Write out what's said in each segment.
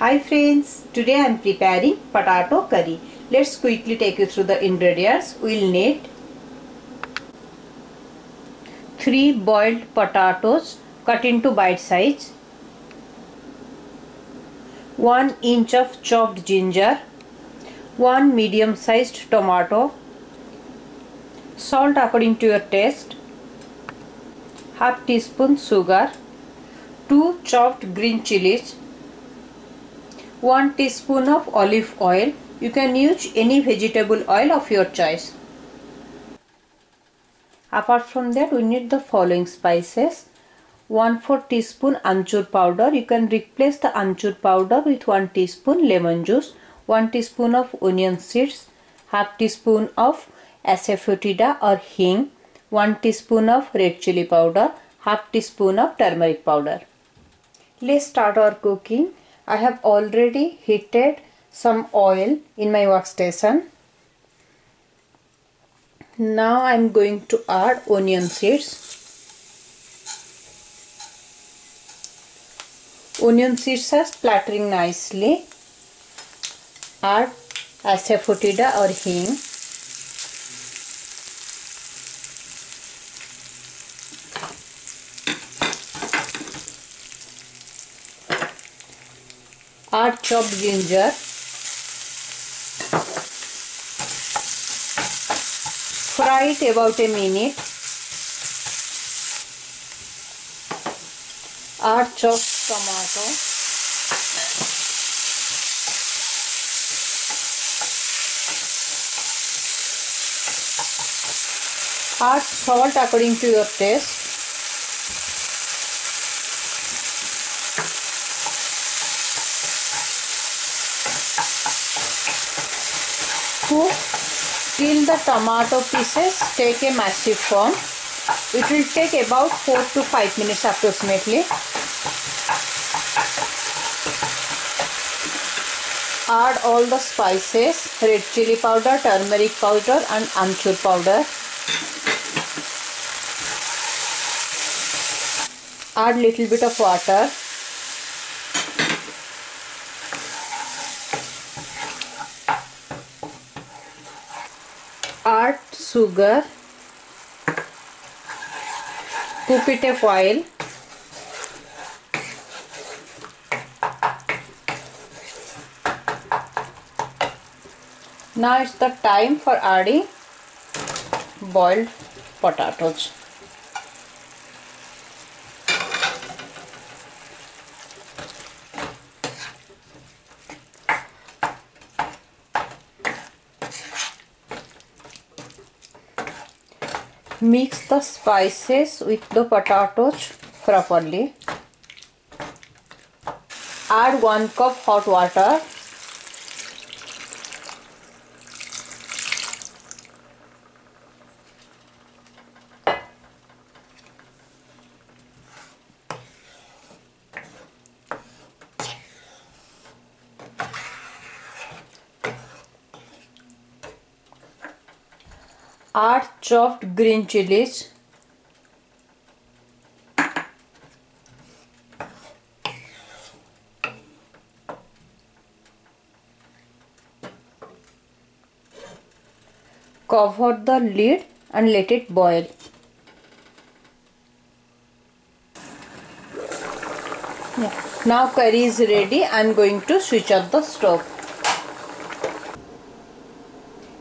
Hi friends, today I am preparing potato curry. Let's quickly take you through the ingredients. We'll need 3 boiled potatoes cut into bite size, 1 inch of chopped ginger, 1 medium sized tomato, salt according to your taste, half teaspoon sugar, 2 chopped green chilies, 1 teaspoon of olive oil. You can use any vegetable oil of your choice. Apart from that we need the following spices. 1 4 teaspoon amchur powder. You can replace the amchur powder with 1 teaspoon lemon juice. 1 teaspoon of onion seeds. Half teaspoon of asafoetida or hing. 1 teaspoon of red chili powder. Half teaspoon of turmeric powder. Let's start our cooking. I have already heated some oil in my workstation. Now I am going to add onion seeds. Onion seeds are splattering nicely. Add asafoetida or hing. Add chopped ginger. Fry it about a minute. Add chopped tomato. Add salt according to your taste cook till the tomato pieces take a massive form. It will take about 4 to 5 minutes approximately. Add all the spices, red chili powder, turmeric powder and amchur powder. Add little bit of water. Add sugar cook it a while now it's the time for adding boiled potatoes Mix the spices with the potatoes properly. Add 1 cup hot water. Add chopped green chilies. Cover the lid and let it boil. Yeah. now curry is ready. I'm going to switch off the stove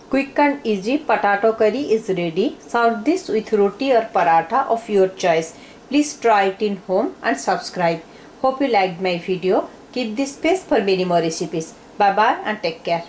Quick and easy potato curry is ready. Serve this with roti or paratha of your choice. Please try it in home and subscribe. Hope you liked my video. Keep this space for many more recipes. Bye bye and take care.